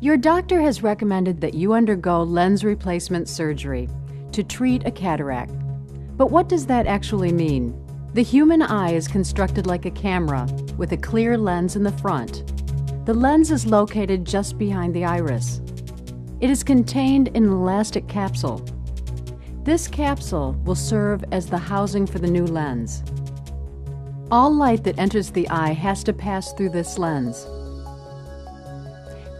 Your doctor has recommended that you undergo lens replacement surgery to treat a cataract. But what does that actually mean? The human eye is constructed like a camera with a clear lens in the front. The lens is located just behind the iris. It is contained in an elastic capsule. This capsule will serve as the housing for the new lens. All light that enters the eye has to pass through this lens.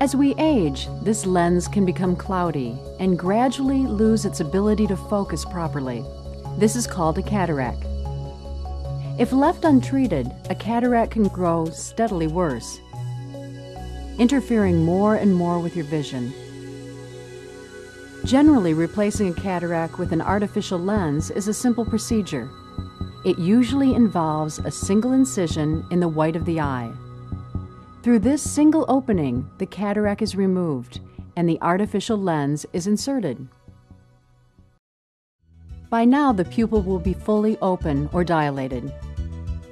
As we age, this lens can become cloudy and gradually lose its ability to focus properly. This is called a cataract. If left untreated, a cataract can grow steadily worse, interfering more and more with your vision. Generally, replacing a cataract with an artificial lens is a simple procedure. It usually involves a single incision in the white of the eye. Through this single opening, the cataract is removed and the artificial lens is inserted. By now, the pupil will be fully open or dilated.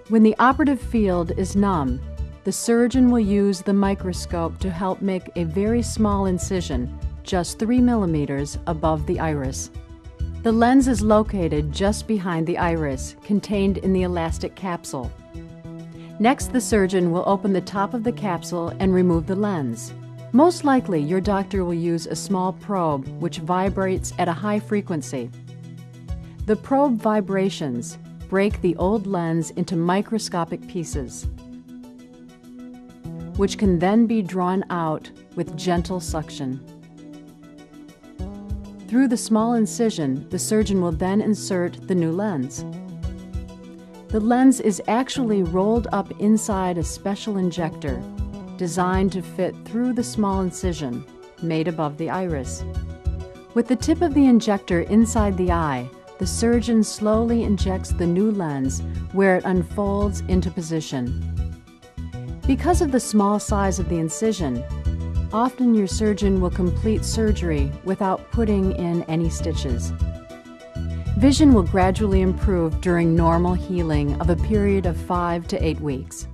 When the operative field is numb, the surgeon will use the microscope to help make a very small incision, just 3 millimeters above the iris. The lens is located just behind the iris, contained in the elastic capsule. Next, the surgeon will open the top of the capsule and remove the lens. Most likely, your doctor will use a small probe which vibrates at a high frequency. The probe vibrations break the old lens into microscopic pieces, which can then be drawn out with gentle suction. Through the small incision, the surgeon will then insert the new lens. The lens is actually rolled up inside a special injector designed to fit through the small incision made above the iris. With the tip of the injector inside the eye, the surgeon slowly injects the new lens where it unfolds into position. Because of the small size of the incision, often your surgeon will complete surgery without putting in any stitches. Vision will gradually improve during normal healing of a period of five to eight weeks.